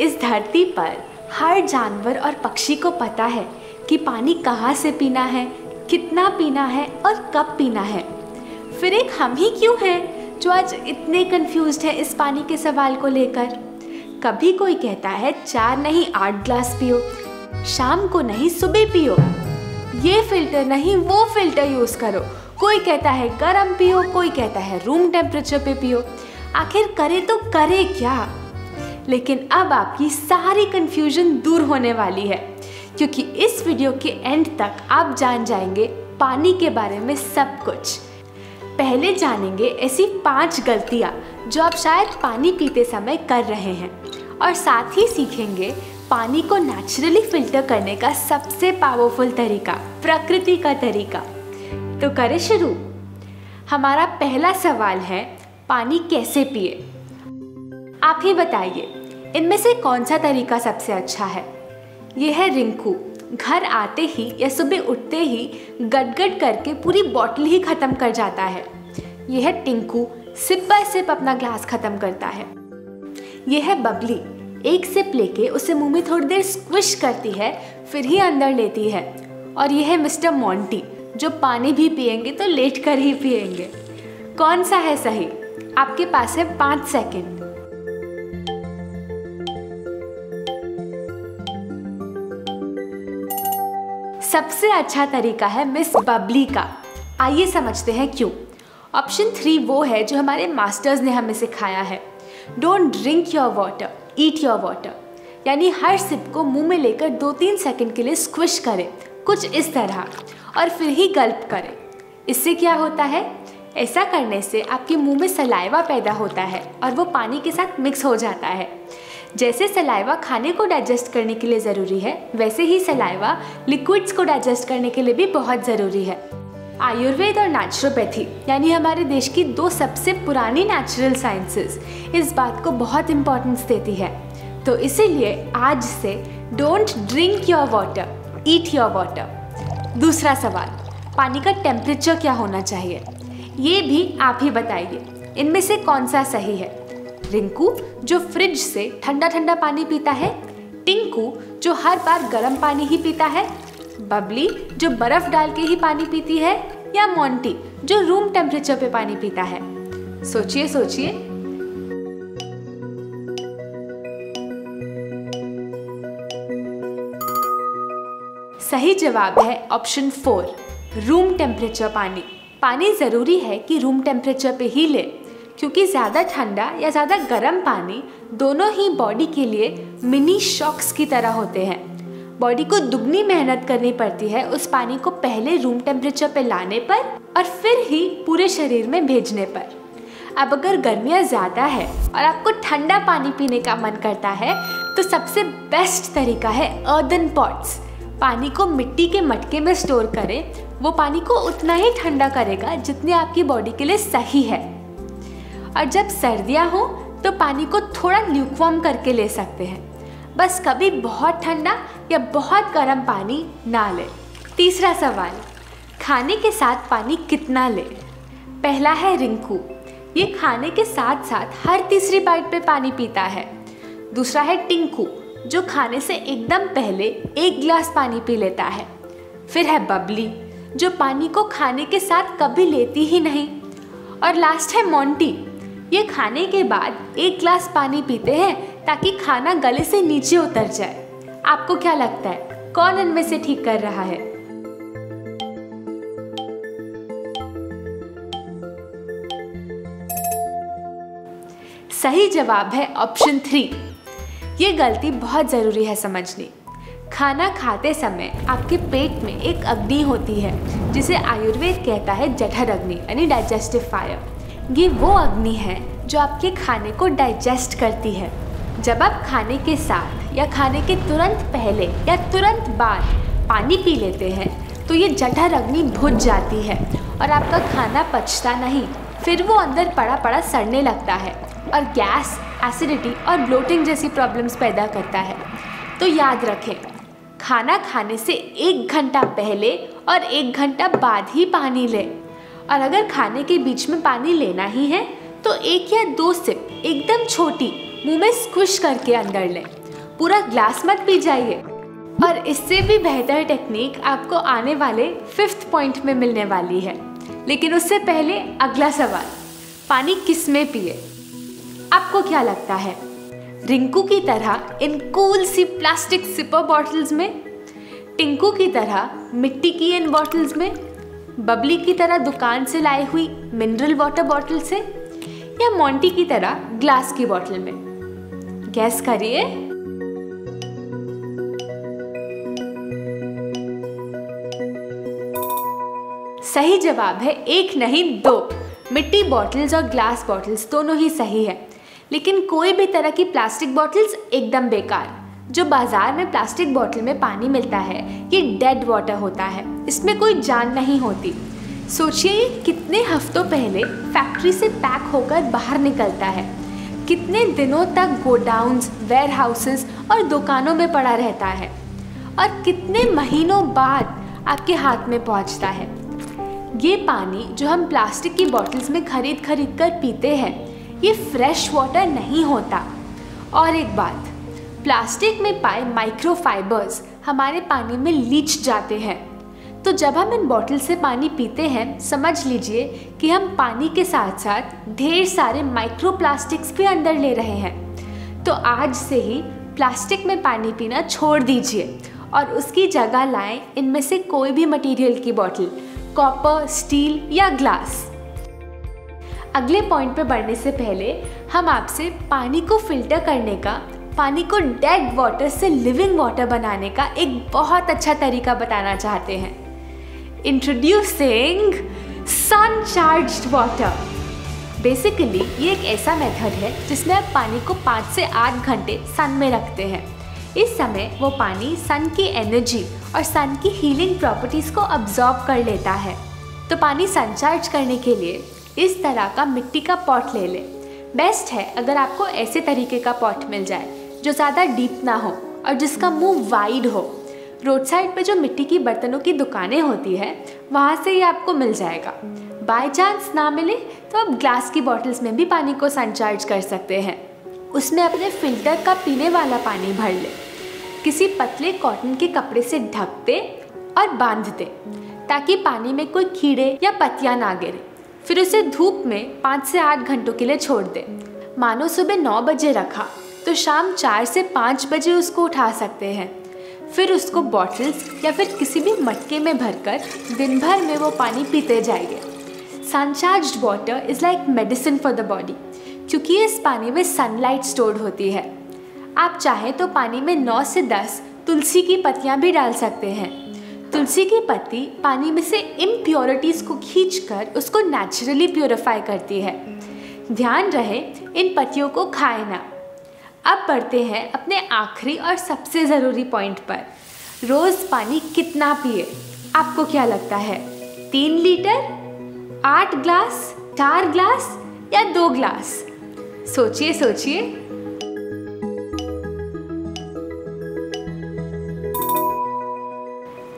इस धरती पर हर जानवर और पक्षी को पता है कि पानी कहाँ से पीना है, कितना पीना है और कब पीना है। फिर एक हम ही क्यों हैं जो आज इतने कंफ्यूज्ड हैं इस पानी के सवाल को लेकर? कभी कोई कहता है, चार नहीं, आठ ग्लास पियो। शाम को नहीं, सुबह पियो। ये फ़िल्टर नहीं, वो फ़िल्टर यूज़ करो। कोई कहता है, गर्म पियो। कोई कहता है रूम टेम्परेचर पे पियो। आखिर करे तो करे क्या? लेकिन अब आपकी सारी कंफ्यूजन दूर होने वाली है, क्योंकि इस वीडियो के एंड तक आप जान जाएँगे पानी के बारे में सब कुछ। पहले जानेंगे ऐसी पाँच गलतियाँ जो आप शायद पानी पीते समय कर रहे हैं, और साथ ही सीखेंगे पानी को नेचुरली फ़िल्टर करने का सबसे पावरफुल तरीका, प्रकृति का तरीका। तो करें शुरू। हमारा पहला सवाल है, पानी कैसे पिए? आप ही बताइए, इनमें से कौन सा तरीका सबसे अच्छा है? यह है रिंकू। घर आते ही या सुबह उठते ही गटगट करके पूरी बॉटल ही ख़त्म कर जाता है। यह है टिंकू। सिप बाय सिप अपना ग्लास ख़त्म करता है। यह है बबली। एक सिप लेके उसे मुँह में थोड़ी देर स्क्विश करती है, फिर ही अंदर लेती है। और यह है मिस्टर मोंटी जो पानी भी पियेंगे तो लेट कर ही पियेंगे। कौन सा है सही? आपके पास है पाँच सेकेंड। सबसे अच्छा तरीका है मिस बबली का। आइए समझते हैं क्यों। ऑप्शन थ्री वो है जो हमारे मास्टर्स ने हमें सिखाया है। Don't drink your water eat your water यानी हर सिप को मुँह में लेकर दो तीन सेकंड के लिए स्क्विश करें, कुछ इस तरह। और फिर ही गल्प करें। इससे क्या होता है? ऐसा करने से आपके मुँह में सलाइवा पैदा होता है और वो पानी के साथ मिक्स हो जाता है। जैसे सलाइवा खाने को डाइजेस्ट करने के लिए ज़रूरी है, वैसे ही सलाइवा लिक्विड्स को डाइजेस्ट करने के लिए भी बहुत ज़रूरी है। आयुर्वेद और नेचुरोपैथी यानी हमारे देश की दो सबसे पुरानी नेचुरल साइंसेस इस बात को बहुत इम्पोर्टेंस देती है। तो इसीलिए आज से don't drink your water eat your water दूसरा सवाल, पानी का टेम्परेचर क्या होना चाहिए? ये भी आप ही बताइए, इनमें से कौन सा सही है? रिंकू, जो फ्रिज से ठंडा ठंडा पानी पीता है, टिंकू, जो हर बार गर्म पानी ही पीता है, बबली, जो बर्फ़ डाल के ही पानी पीती है, या मोंटी, जो रूम टेम्परेचर पे पानी पीता है। सोचिए सोचिए। सही जवाब है ऑप्शन फोर रूम टेम्परेचर पानी। पानी ज़रूरी है कि रूम टेम्परेचर पे ही ले। क्योंकि ज़्यादा ठंडा या ज़्यादा गर्म पानी दोनों ही बॉडी के लिए मिनी शॉक्स की तरह होते हैं। बॉडी को दुगनी मेहनत करनी पड़ती है उस पानी को पहले रूम टेम्परेचर पर लाने पर और फिर ही पूरे शरीर में भेजने पर। अब अगर गर्मियाँ ज़्यादा है और आपको ठंडा पानी पीने का मन करता है तो सबसे बेस्ट तरीका है अर्दन पॉट्स पानी को मिट्टी के मटके में स्टोर करें। वो पानी को उतना ही ठंडा करेगा जितनी आपकी बॉडी के लिए सही है। और जब सर्दियाँ हो तो पानी को थोड़ा ल्यूकवार्म करके ले सकते हैं। बस कभी बहुत ठंडा या बहुत गर्म पानी ना ले। तीसरा सवाल, खाने के साथ पानी कितना ले? पहला है रिंकू। ये खाने के साथ साथ हर तीसरी बाइट पे पानी पीता है। दूसरा है टिंकू, जो खाने से एकदम पहले एक गिलास पानी पी लेता है। फिर है बबली, जो पानी को खाने के साथ कभी लेती ही नहीं। और लास्ट है मोंटी ये खाने के बाद एक ग्लास पानी पीते हैं ताकि खाना गले से नीचे उतर जाए। आपको क्या लगता है, कौन इनमें से ठीक कर रहा है? सही जवाब है ऑप्शन थ्री। ये गलती बहुत ज़रूरी है समझनी। खाना खाते समय आपके पेट में एक अग्नि होती है, जिसे आयुर्वेद कहता है जठर अग्नि, यानी डाइजेस्टिव फायर ये वो अग्नि है जो आपके खाने को डाइजेस्ट करती है। जब आप खाने के साथ या खाने के तुरंत पहले या तुरंत बाद पानी पी लेते हैं तो ये जठर अग्नि भुज जाती है और आपका खाना पचता नहीं, फिर वो अंदर पड़ा पड़ा सड़ने लगता है और गैस एसिडिटी और ब्लोटिंग जैसी प्रॉब्लम्स पैदा करता है। तो याद रखें, खाना खाने से एक घंटा पहले और एक घंटा बाद ही पानी लें। और अगर खाने के बीच में पानी लेना ही है तो एक या दो सिप एकदम छोटी, मुँह में स्क्विश करके अंदर लें। पूरा ग्लास मत पी जाइए। और इससे भी बेहतर टेक्निक आपको आने वाले फिफ्थ पॉइंट में मिलने वाली है। लेकिन उससे पहले अगला सवाल, पानी किसमें पिए? आपको क्या लगता है? रिंकू की तरह इन कूल सी प्लास्टिक सिपर बॉटल्स में? टिंकू की तरह मिट्टी की इन बॉटल्स में? बबली की तरह दुकान से लाई हुई मिनरल वाटर बॉटल से, या मोंटी की तरह ग्लास की बॉटल में? गैस करिए। सही जवाब है एक नहीं दो। मिट्टी बॉटल्स और ग्लास बॉटल्स दोनों ही सही है। लेकिन कोई भी तरह की प्लास्टिक बॉटल्स एकदम बेकार। जो बाज़ार में प्लास्टिक बोतल में पानी मिलता है, ये डेड वाटर होता है। इसमें कोई जान नहीं होती। सोचिए कितने हफ्तों पहले फैक्ट्री से पैक होकर बाहर निकलता है। कितने दिनों तक गोडाउन्स वेयर हाउसेस और दुकानों में पड़ा रहता है। और कितने महीनों बाद आपके हाथ में पहुँचता है। ये पानी जो हम प्लास्टिक की बॉटल्स में खरीद खरीद कर पीते हैं, ये फ्रेश वाटर नहीं होता। और एक बात प्लास्टिक में पाए माइक्रोफाइबर्स हमारे पानी में लीच जाते हैं। तो जब हम इन बॉटल से पानी पीते हैं, समझ लीजिए कि हम पानी के साथ साथ ढेर सारे माइक्रो प्लास्टिक्स भी अंदर ले रहे हैं। तो आज से ही प्लास्टिक में पानी पीना छोड़ दीजिए और उसकी जगह लाएँ इनमें से कोई भी मटेरियल की बॉटल कॉपर स्टील या ग्लास अगले पॉइंट पर बढ़ने से पहले हम आपसे पानी को फ़िल्टर करने का पानी को डेड वाटर से लिविंग वाटर बनाने का एक बहुत अच्छा तरीका बताना चाहते हैं। Introducing sun charge water basically ये एक ऐसा मेथड है जिसमें आप पानी को पाँच से आठ घंटे सन में रखते हैं। इस समय वो पानी सन की एनर्जी और सन की हीलिंग प्रॉपर्टीज़ को अब्जॉर्ब कर लेता है। तो पानी सन चार्ज करने के लिए इस तरह का मिट्टी का पॉट ले लें। बेस्ट है अगर आपको ऐसे तरीके का पॉट मिल जाए। जो ज़्यादा डीप ना हो और जिसका मुँह वाइड हो। रोड साइड पे जो मिट्टी की बर्तनों की दुकानें होती है, वहाँ से ये आपको मिल जाएगा। बाय चांस ना मिले तो आप ग्लास की बॉटल्स में भी पानी को सनचार्ज कर सकते हैं। उसमें अपने फ़िल्टर का पीने वाला पानी भर ले। किसी पतले कॉटन के कपड़े से ढक दे और बाँध दे ताकि पानी में कोई कीड़े या पत्तियाँ ना गिरे। फिर उसे धूप में पाँच से आठ घंटों के लिए छोड़ दे। मानो सुबह नौ बजे रखा। तो शाम चार से पाँच बजे उसको उठा सकते हैं। फिर उसको बॉटल्स या फिर किसी भी मटके में भरकर दिन भर में वो पानी पीते जाएँगे। Sun charge water is like medicine for the body क्योंकि इस पानी में सनलाइट स्टोर्ड होती है। आप चाहें तो पानी में नौ से दस तुलसी की पत्तियाँ भी डाल सकते हैं। तुलसी की पत्ती पानी में से इम्प्योरिटीज़ को खींचकर उसको नेचुरली प्योरीफाई करती है। ध्यान रहे, इन पत्तियों को खाए ना। अब बढ़ते हैं अपने आखिरी और सबसे ज़रूरी पॉइंट पर। रोज़ पानी कितना पिए? आपको क्या लगता है? तीन लीटर? आठ ग्लास? चार ग्लास? या दो ग्लास? सोचिए सोचिए।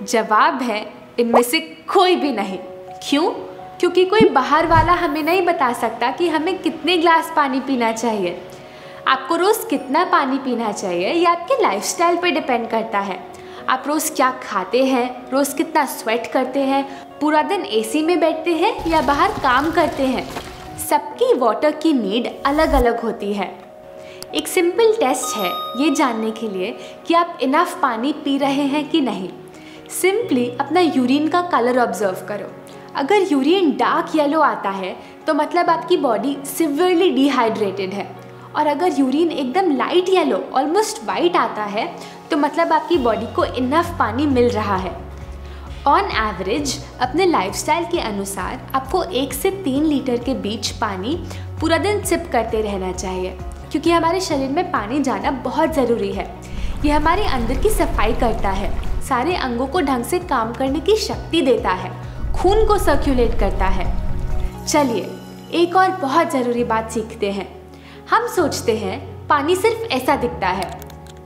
जवाब है, इनमें से कोई भी नहीं। क्यों? क्योंकि कोई बाहर वाला हमें नहीं बता सकता कि हमें कितने ग्लास पानी पीना चाहिए। आपको रोज़ कितना पानी पीना चाहिए ये आपके लाइफस्टाइल पर डिपेंड करता है। आप रोज़ क्या खाते हैं, रोज़ कितना स्वेट करते हैं, पूरा दिन एसी में बैठते हैं या बाहर काम करते हैं, सबकी वाटर की नीड अलग अलग होती है। एक सिंपल टेस्ट है ये जानने के लिए कि आप इनफ पानी पी रहे हैं कि नहीं। सिंपली अपना यूरिन का कलर ऑब्ज़र्व करो। अगर यूरिन डार्क येलो आता है तो मतलब आपकी बॉडी सिवियरली डिहाइड्रेटेड है। और अगर यूरिन एकदम लाइट येलो ऑलमोस्ट वाइट आता है तो मतलब आपकी बॉडी को इनफ पानी मिल रहा है। ऑन एवरेज अपने लाइफस्टाइल के अनुसार आपको एक से तीन लीटर के बीच पानी पूरा दिन सिप करते रहना चाहिए, क्योंकि हमारे शरीर में पानी जाना बहुत ज़रूरी है। ये हमारे अंदर की सफ़ाई करता है, सारे अंगों को ढंग से काम करने की शक्ति देता है, खून को सर्कुलेट करता है। चलिए, एक और बहुत ज़रूरी बात सीखते हैं। हम सोचते हैं, पानी सिर्फ़ ऐसा दिखता है।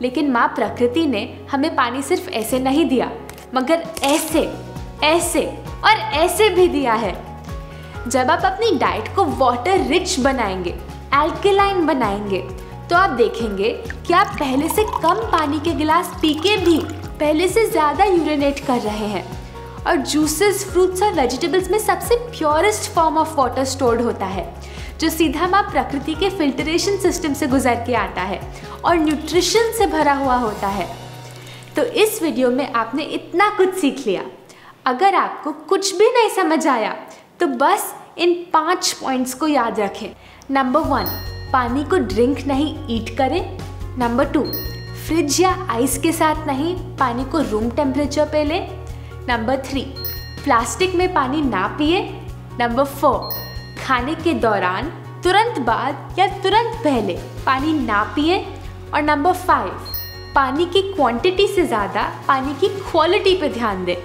लेकिन माँ प्रकृति ने हमें पानी सिर्फ़ ऐसे नहीं दिया, मगर ऐसे ऐसे और ऐसे भी दिया है। जब आप अपनी डाइट को वाटर रिच बनाएँगे एल्केलाइन बनाएँगे तो आप देखेंगे कि आप पहले से कम पानी के गिलास पी के भी पहले से ज़्यादा यूरिनेट कर रहे हैं। और जूसेस फ्रूट्स और वेजिटेबल्स में सबसे purest form of water stored होता है। जो सीधा माँ प्रकृति के फिल्टरेशन सिस्टम से गुजर के आता है और न्यूट्रिशन से भरा हुआ होता है। तो इस वीडियो में आपने इतना कुछ सीख लिया। अगर आपको कुछ भी नहीं समझ आया तो बस इन पाँच पॉइंट्स को याद रखें। नंबर वन पानी को ड्रिंक नहीं ईट करें। नंबर टू फ्रिज या आइस के साथ नहीं, पानी को रूम टेम्परेचर पे लें। नंबर थ्री प्लास्टिक में पानी ना पिए। नंबर फोर खाने के दौरान तुरंत बाद या तुरंत पहले पानी ना पिए और नंबर फाइव पानी की क्वांटिटी से ज़्यादा पानी की क्वालिटी पर ध्यान दें।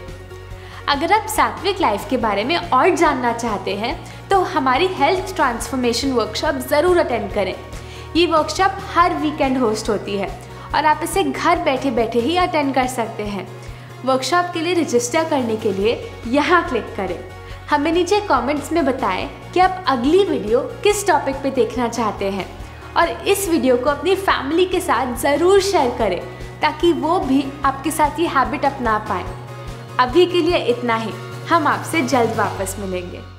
अगर आप सात्विक लाइफ के बारे में और जानना चाहते हैं तो हमारी हेल्थ ट्रांसफॉर्मेशन वर्कशॉप ज़रूर अटेंड करें। ये वर्कशॉप हर वीकेंड होस्ट होती है और आप इसे घर बैठे बैठे ही अटेंड कर सकते हैं। वर्कशॉप के लिए रजिस्टर करने के लिए यहाँ क्लिक करें। हमें नीचे कमेंट्स में बताएँ कि आप अगली वीडियो किस टॉपिक पे देखना चाहते हैं। और इस वीडियो को अपनी फैमिली के साथ ज़रूर शेयर करें, ताकि वो भी आपके साथ ये हैबिट अपना पाएँ। अभी के लिए इतना ही। हम आपसे जल्द वापस मिलेंगे।